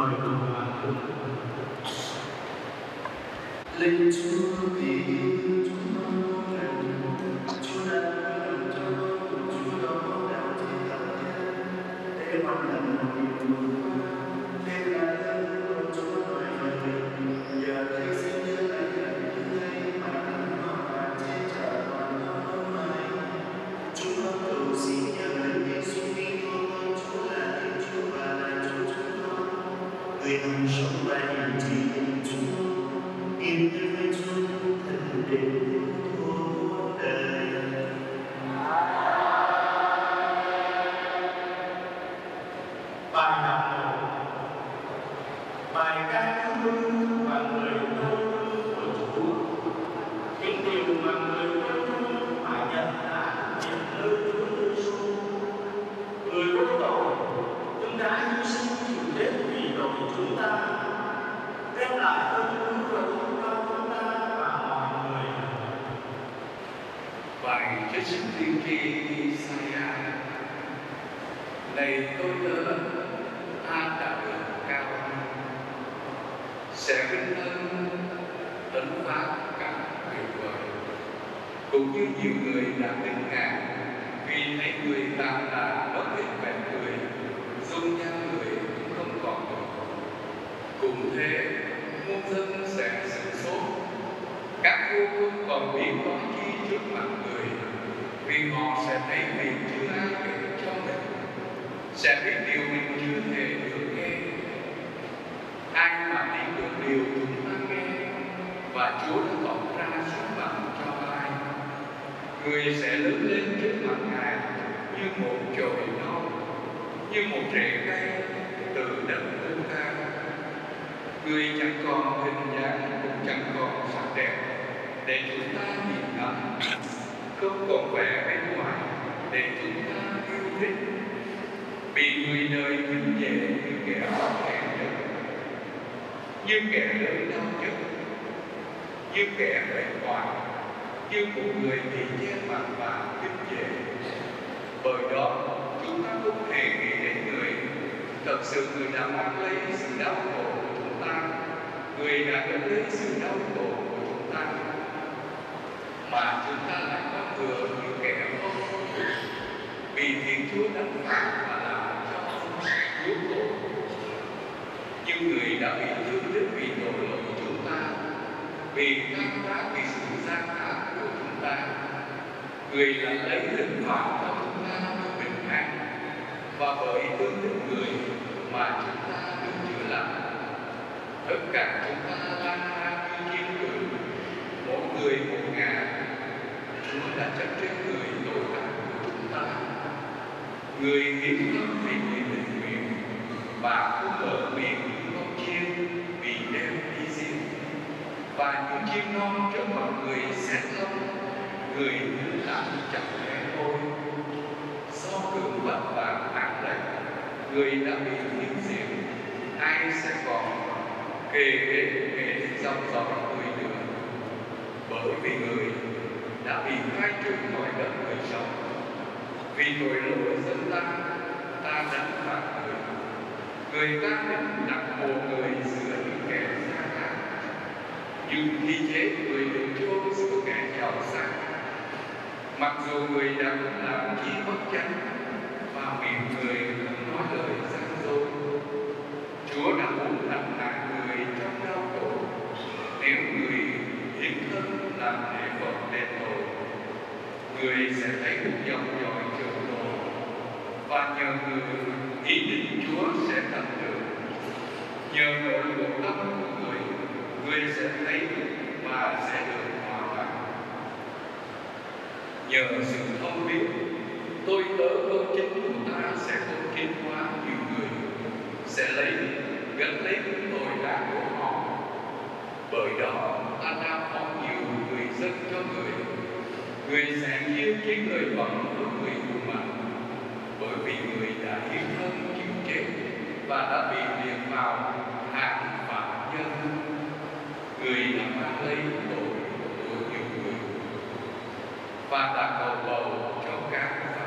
try to kiếm vì người tình nguyện và không mở miệng không chiên vì đêm đi riêng và những chiên non trước mặt người sẽ không, người như là chẳng nghe thôi. Do cứng vật và ác lệnh người đã bị tiêu diệt, ai sẽ còn kề đến kề dòng dòng người nữa? Bởi vì người đã bị khai trừ khỏi đất người sống. Vì tội lỗi dân ta ta đã là người. Người ta định đặt một người giữa những kẻ xa lạ. Nhưng khi chế người định chôn số kẻ giàu sang mặc dù người đã làm chi bất chánh và miệng người cũng nói lời gian dối. Chúa đã muốn đặt lại người trong đau khổ. Nếu người hiến thân làm lễ vật đền tội, người sẽ thấy một dòng dõi và nhờ người ý định Chúa sẽ thành được. Nhờ nỗ lực tâm của người, người sẽ thấy và sẽ được hòa cảm. Nhờ sự thông biết, tôi tớ công chính của ta sẽ không khiến quá nhiều người sẽ lấy gánh lấy những tội lỗi của họ. Bởi đó, ta đã có nhiều người dân cho người. Người sẽ yêu cái người bằng của người hùng mạnh bởi vì người đã hiến thân chịu chết và đã bị liệt vào hạng phạm nhân. Người đã mang lấy tội của nhiều người và đã cầu bầu cho các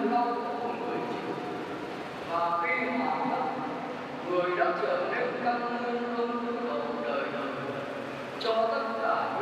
do những đau người chịu và khi hoàn tất người đã trở nên căn nguyên luôn từ đầu đời đời cho tất cả những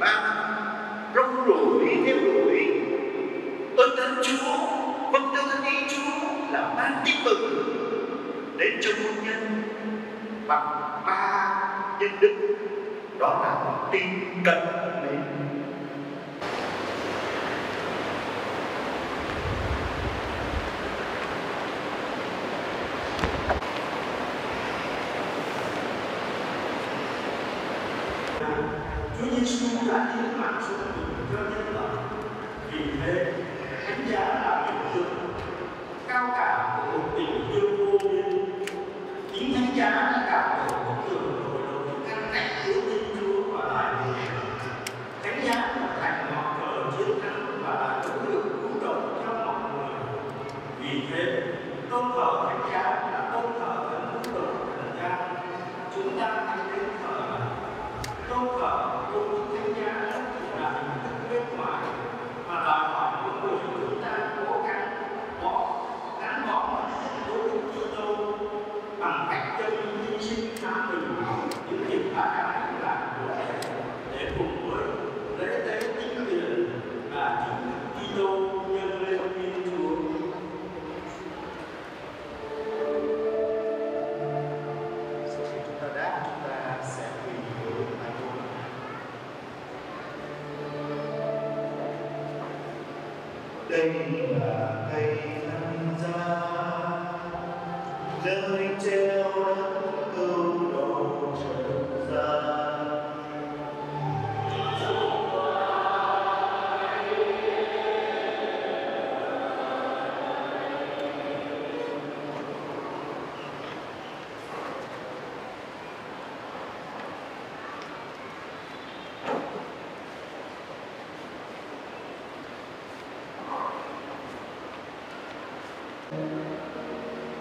ba rong ruổi, theo đuổi. Ơn thánh chúa vâng theo thân ý chúa, là ban tích mừng đến cho hôn nhân bằng ba nhân đức. Đó là tin cần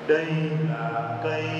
đây là cây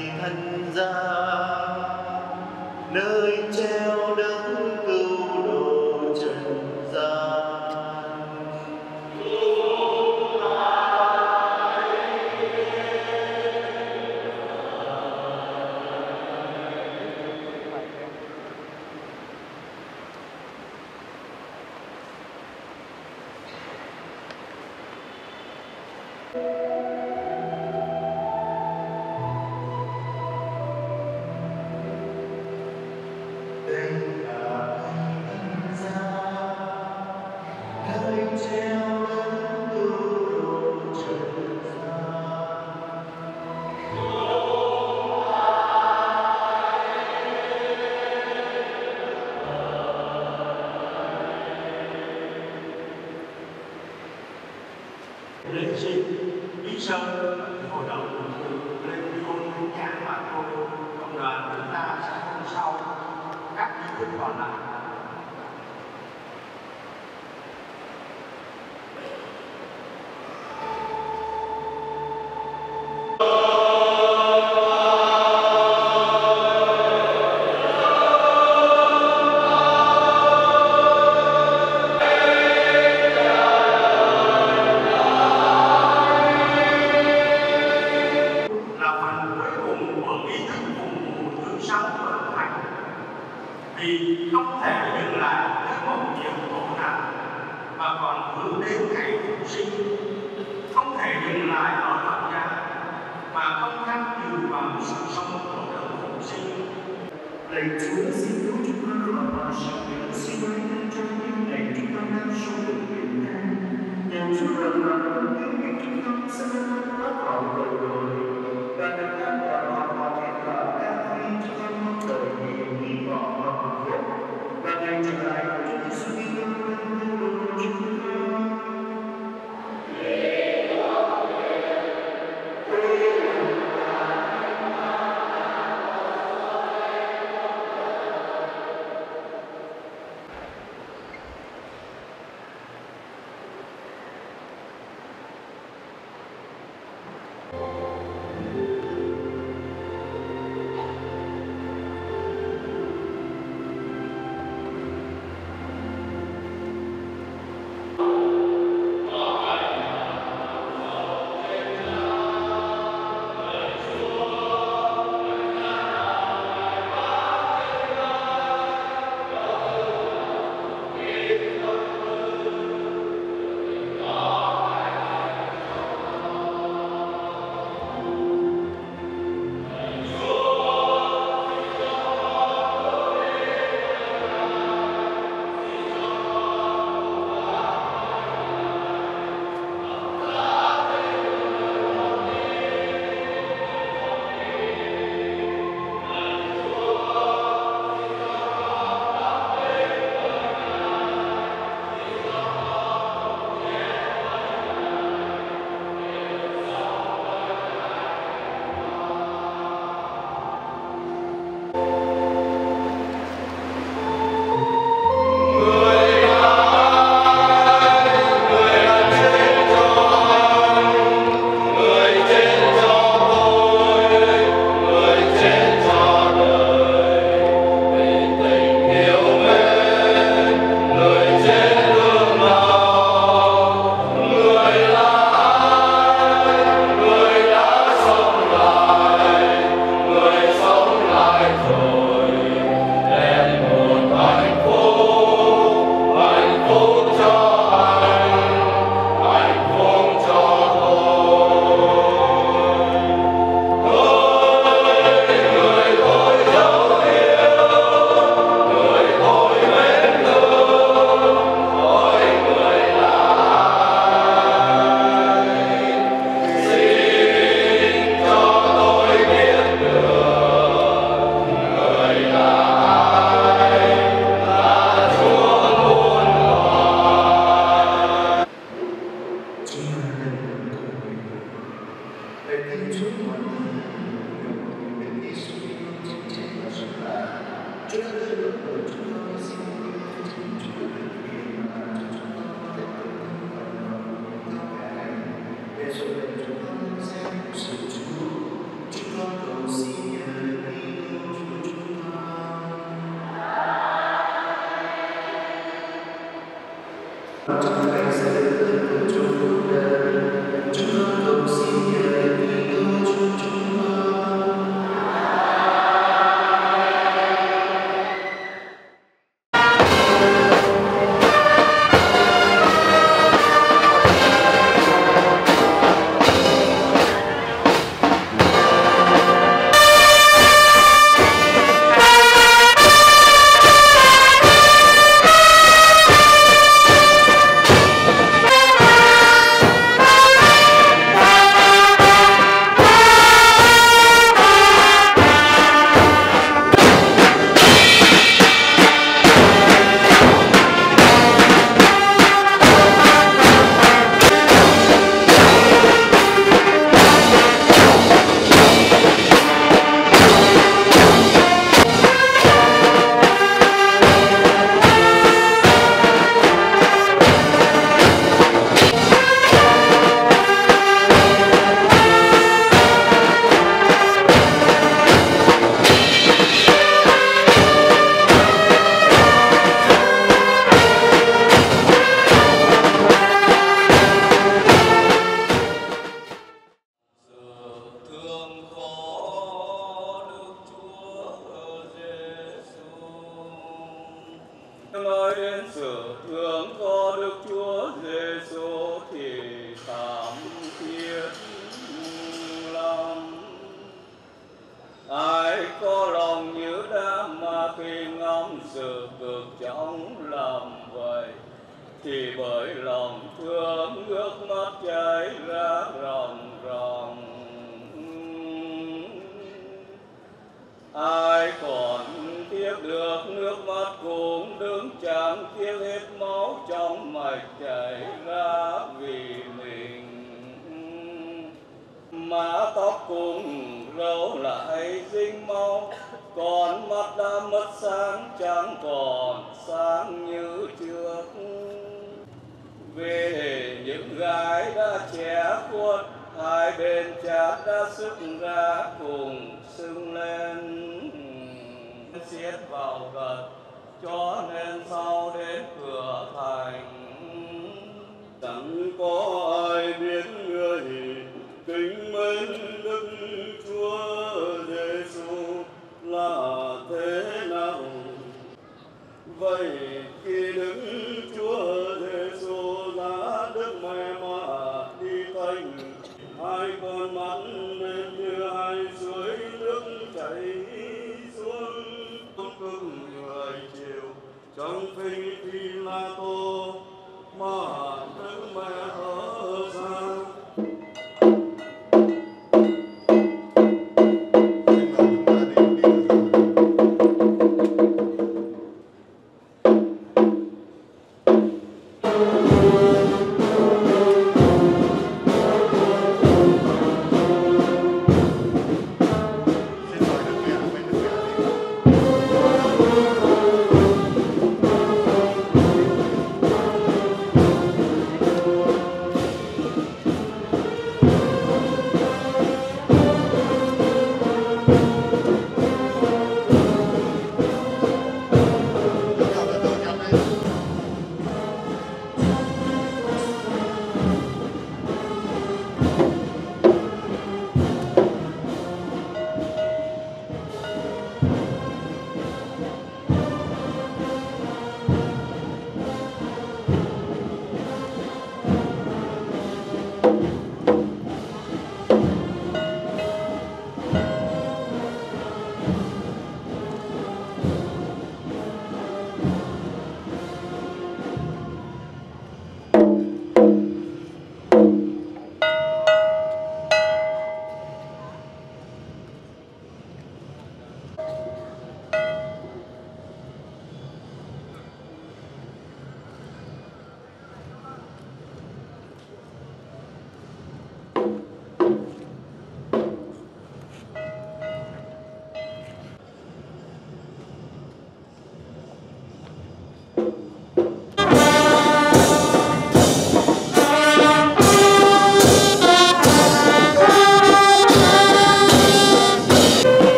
leituras e tudo quando ela baixa.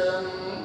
جنة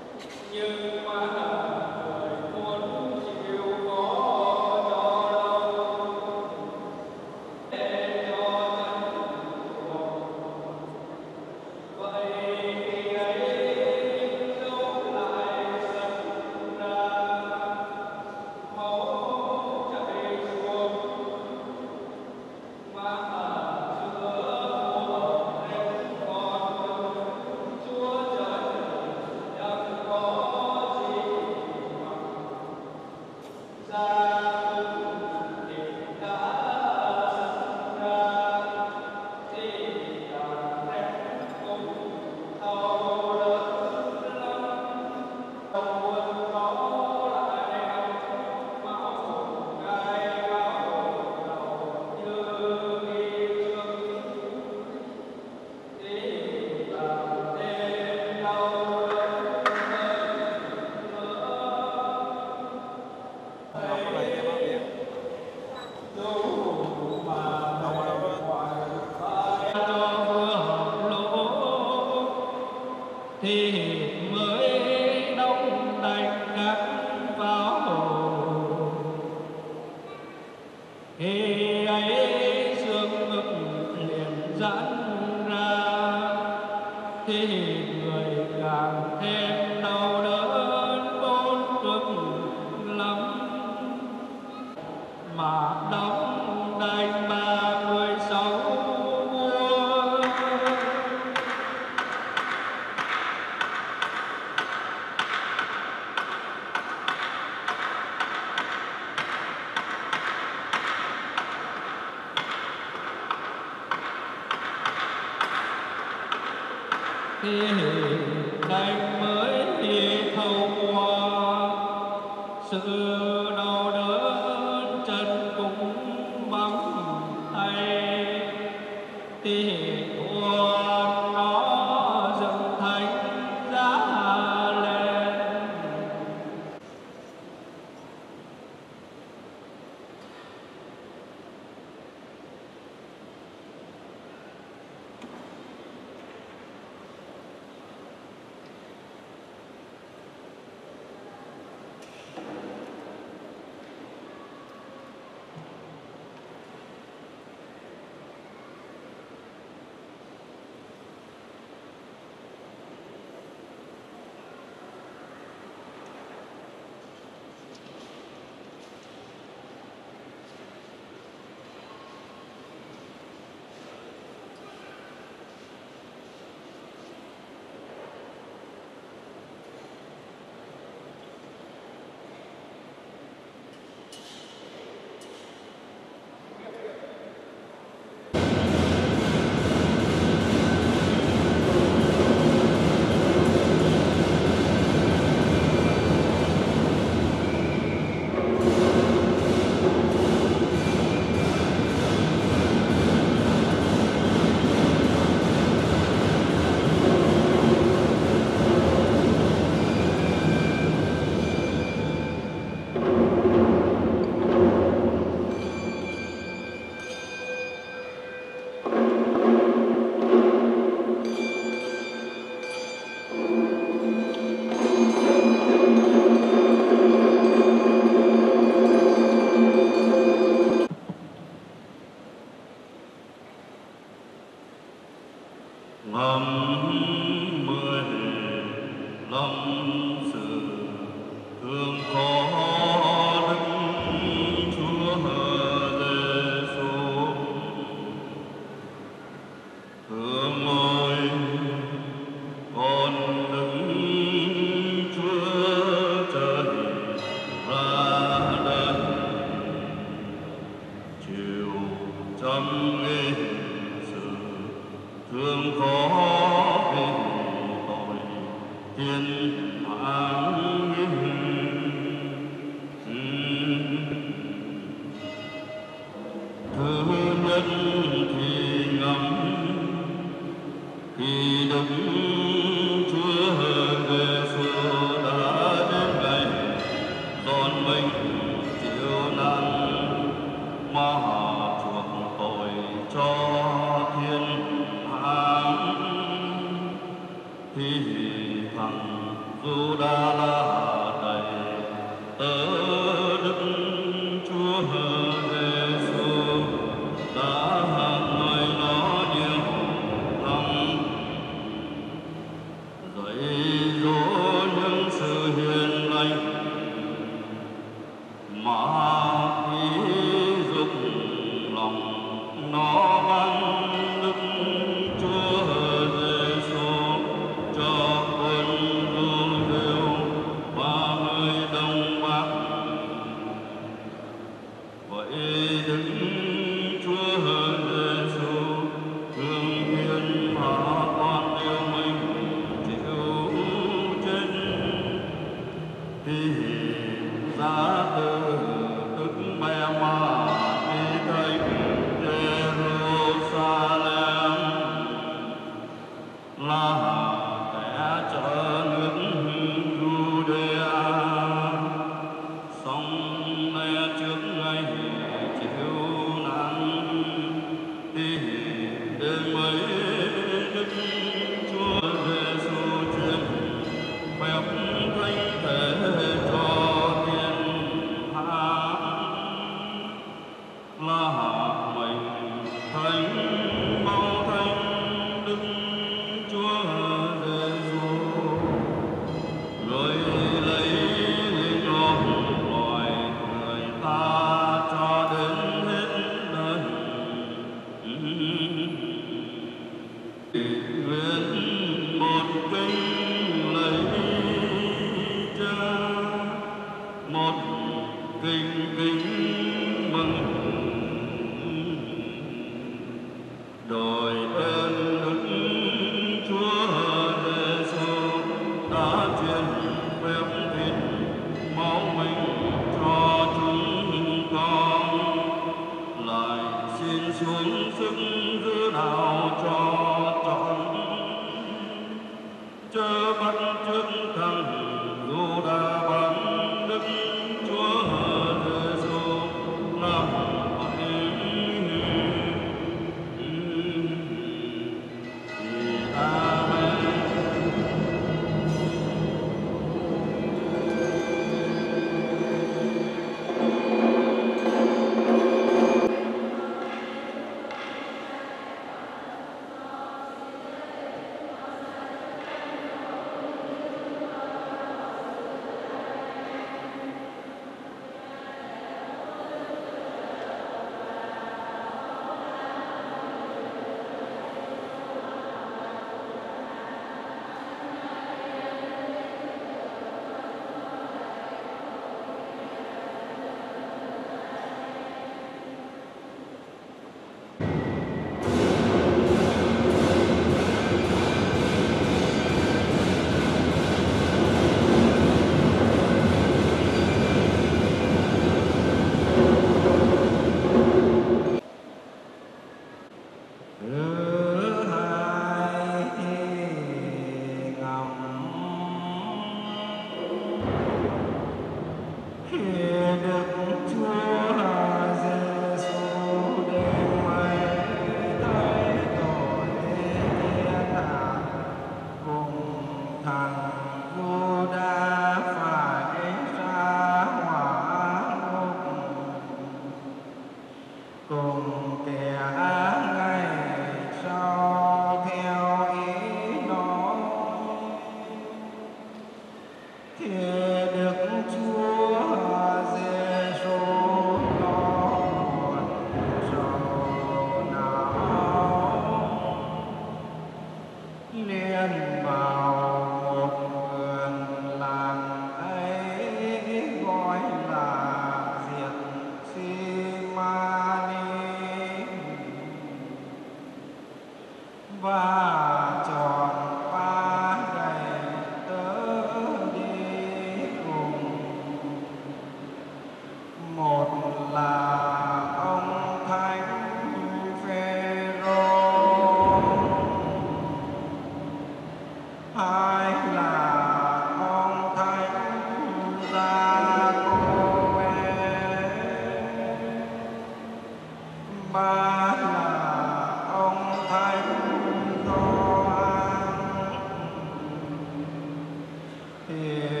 thì được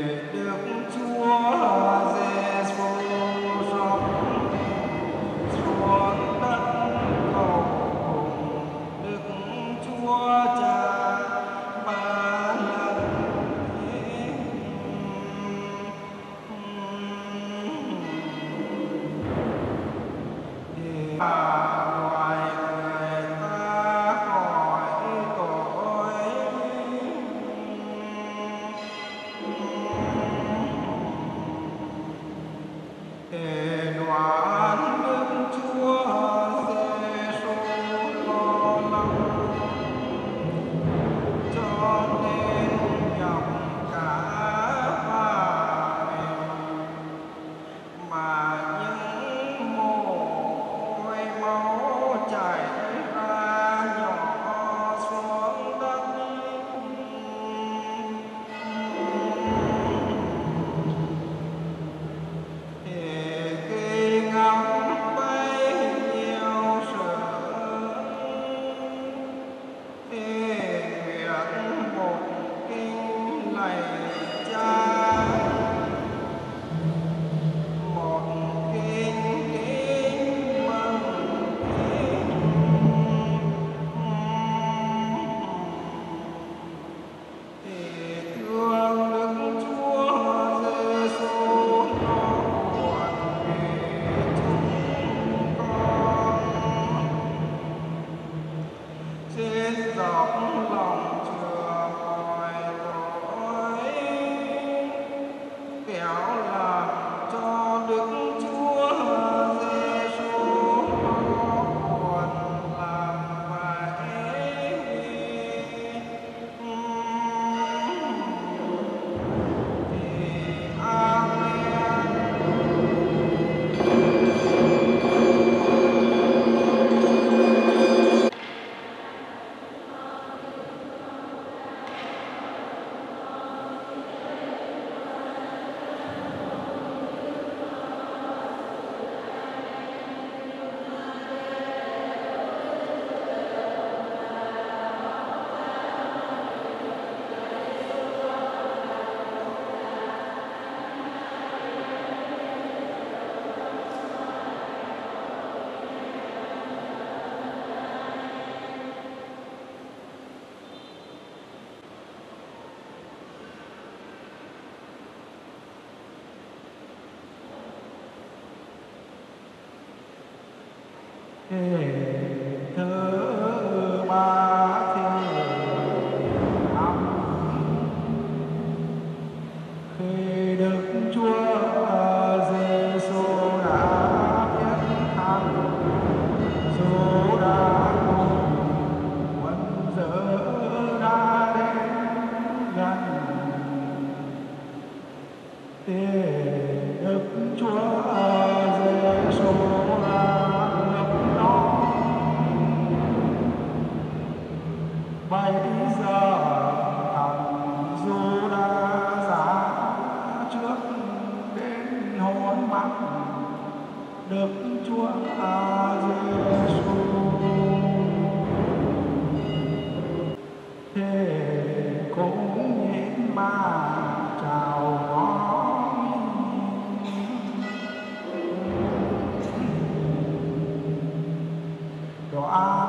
Ah.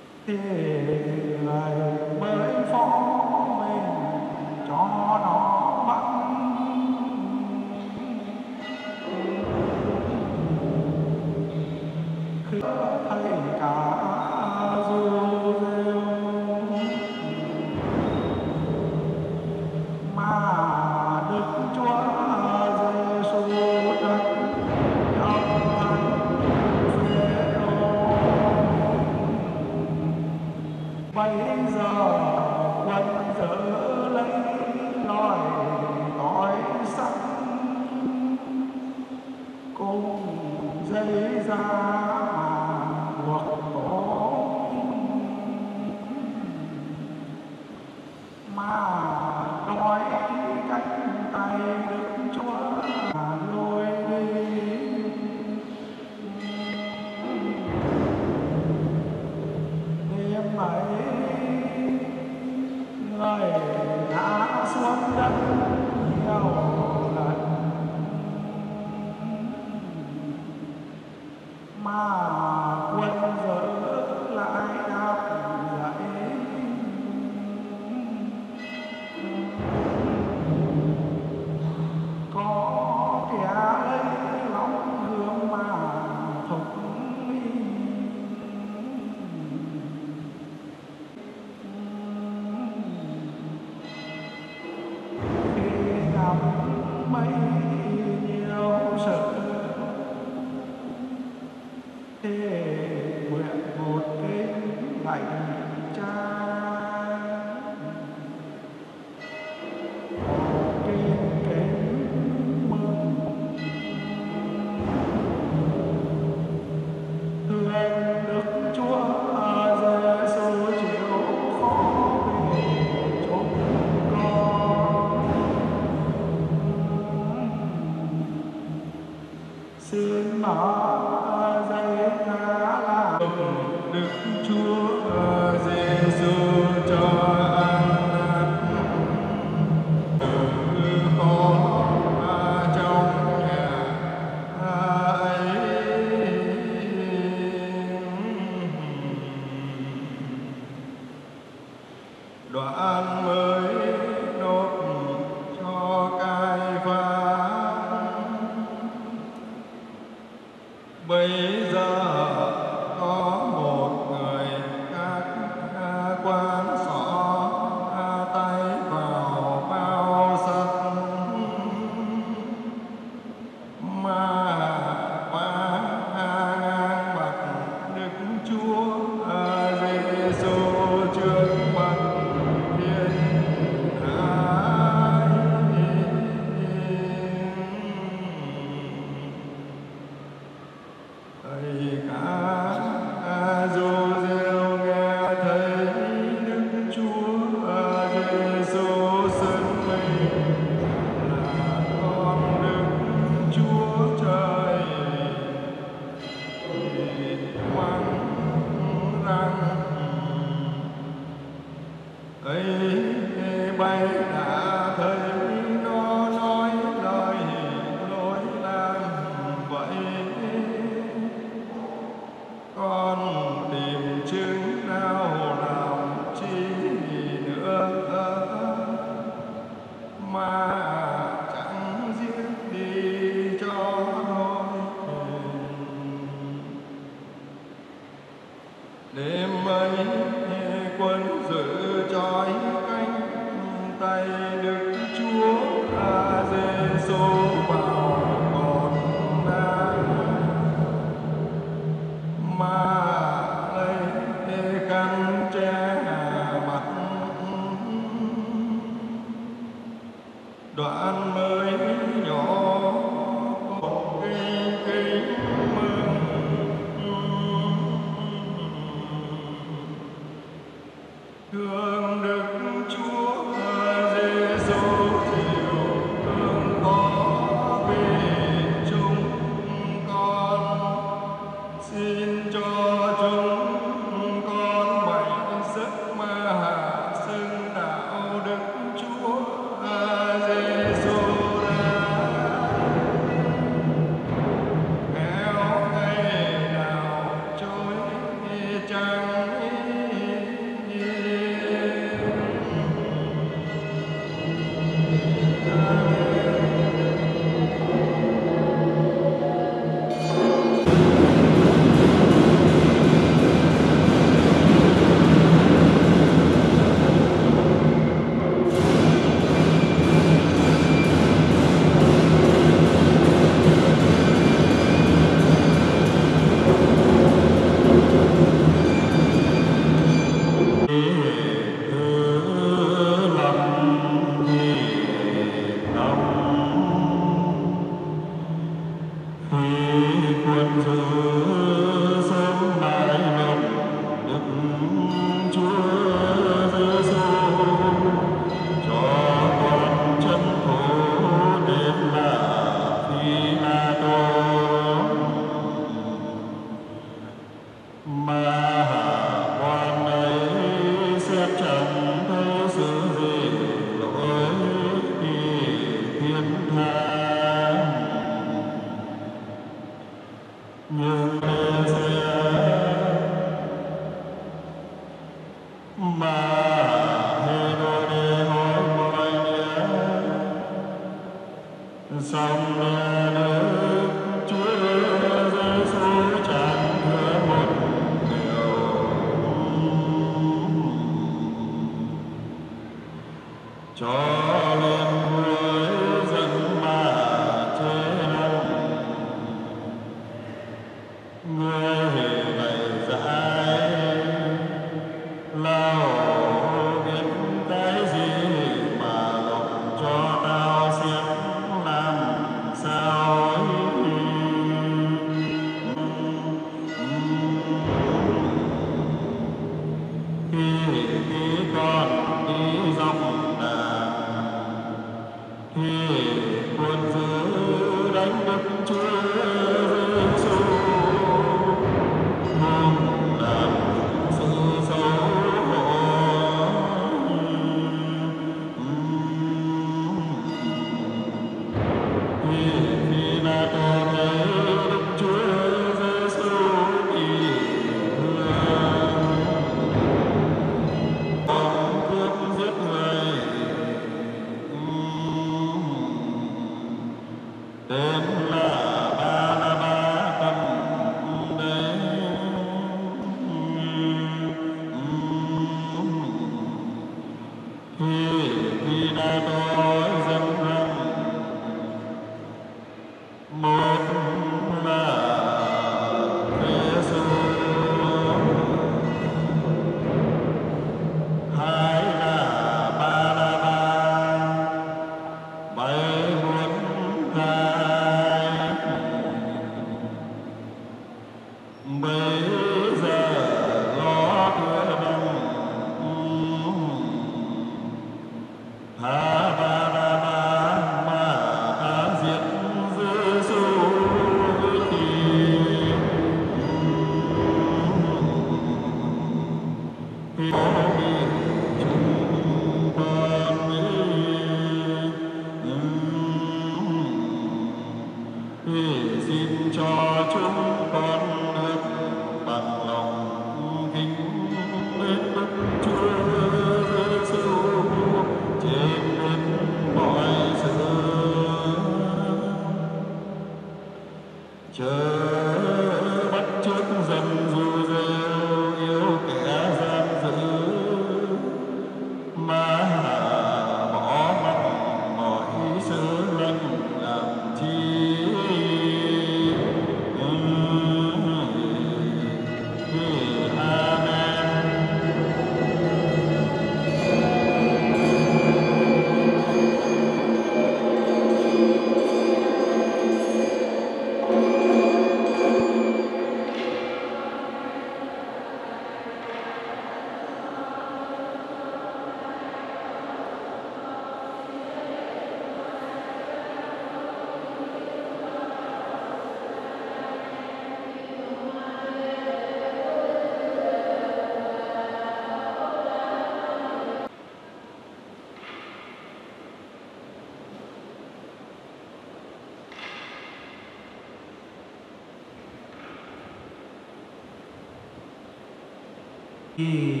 Vì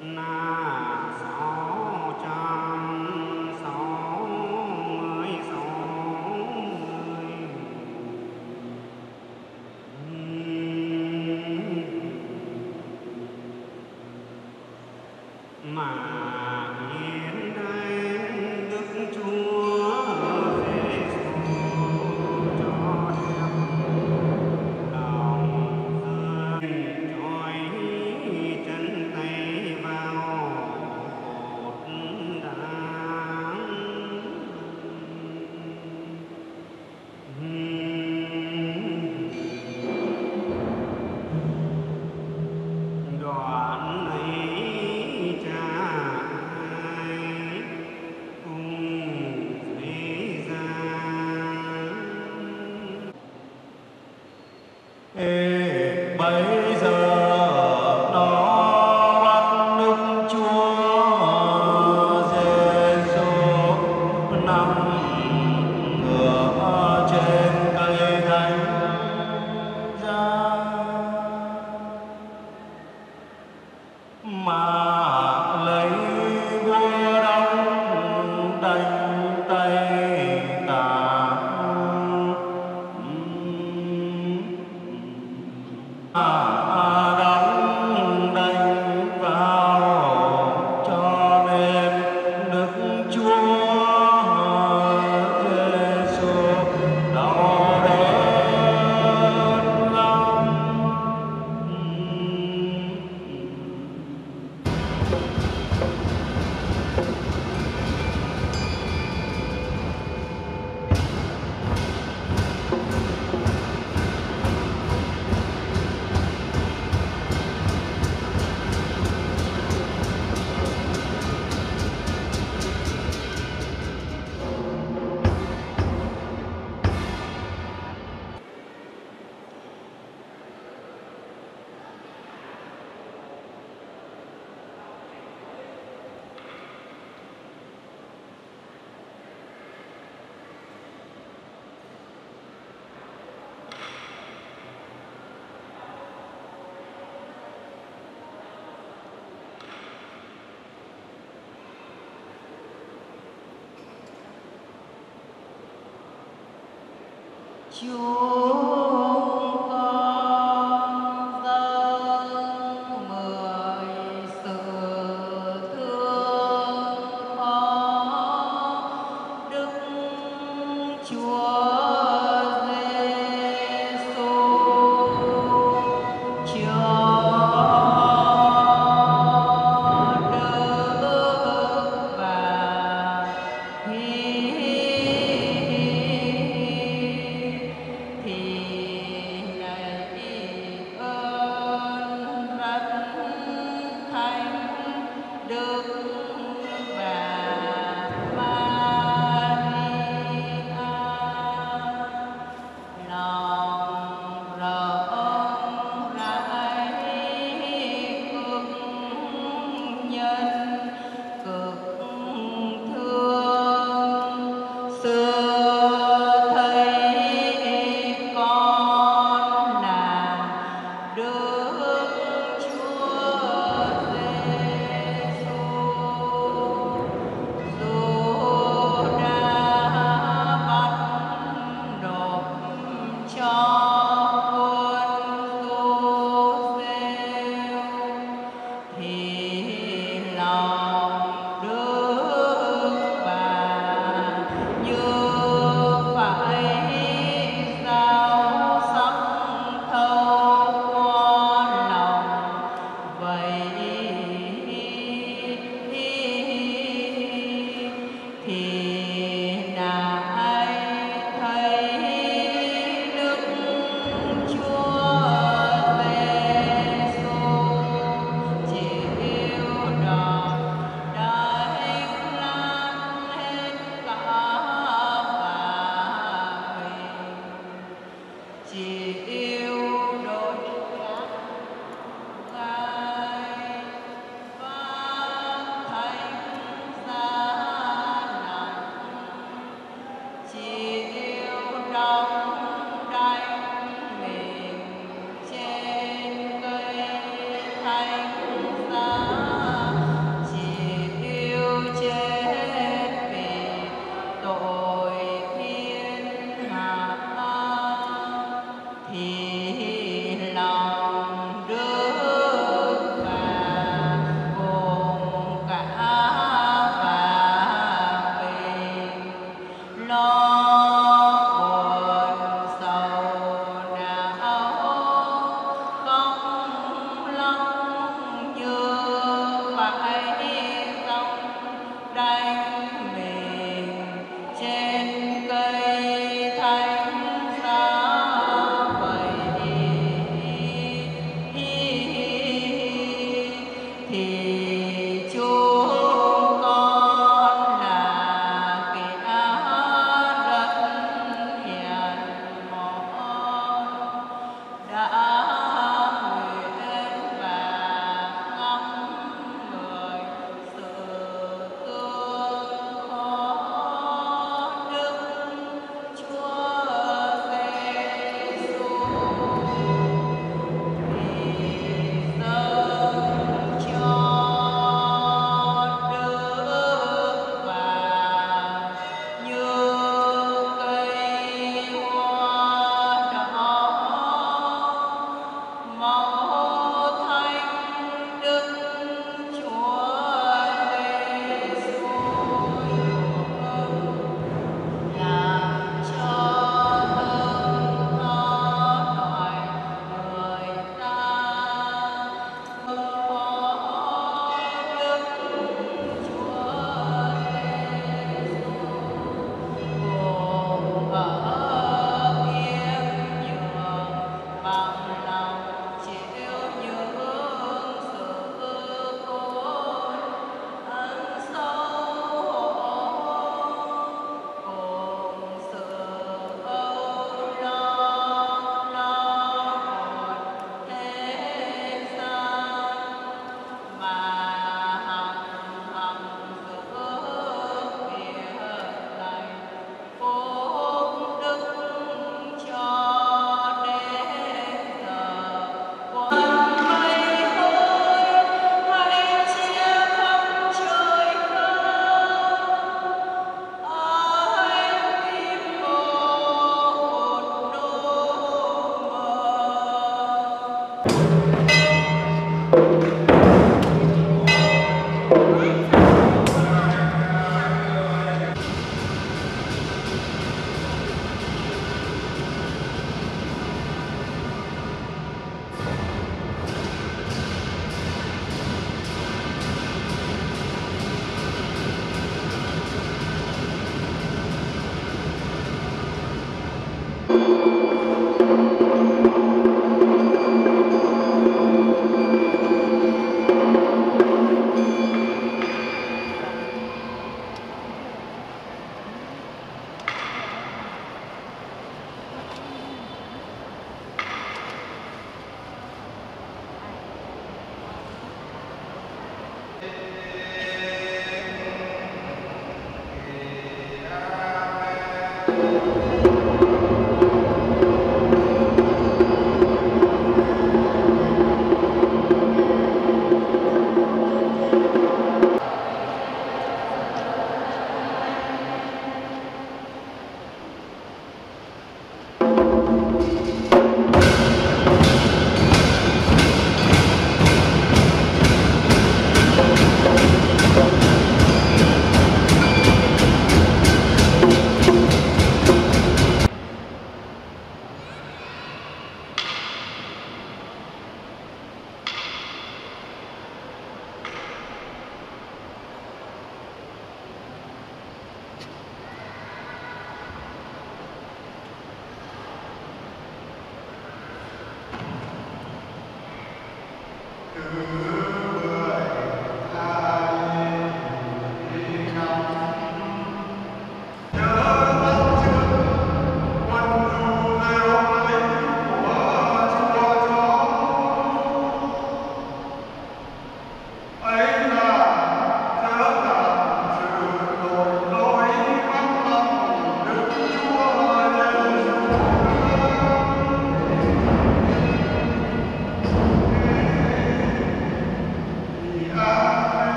là 귀여워.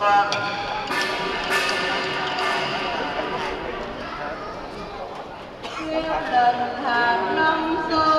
Và Nguyện lần hàng năm xưa.